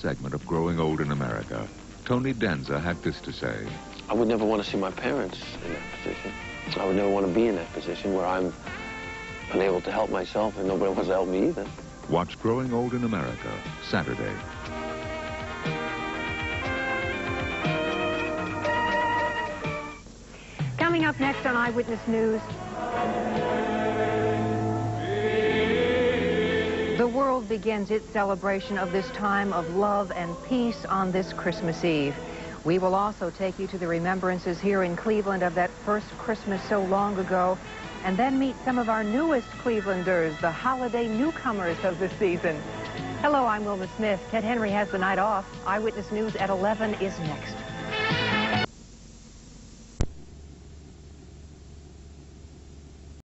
segment of Growing Old in America, Tony Danza had this to say. I would never want to see my parents in that position. I would never want to be in that position where I'm unable to help myself and nobody wants to help me either. Watch Growing Old in America, Saturday. Coming up next on Eyewitness News. The world begins its celebration of this time of love and peace on this Christmas Eve. We will also take you to the remembrances here in Cleveland of that first Christmas so long ago, and then meet some of our newest Clevelanders, the holiday newcomers of the season. Hello, I'm Wilma Smith. Ted Henry has the night off. Eyewitness News at 11 is next.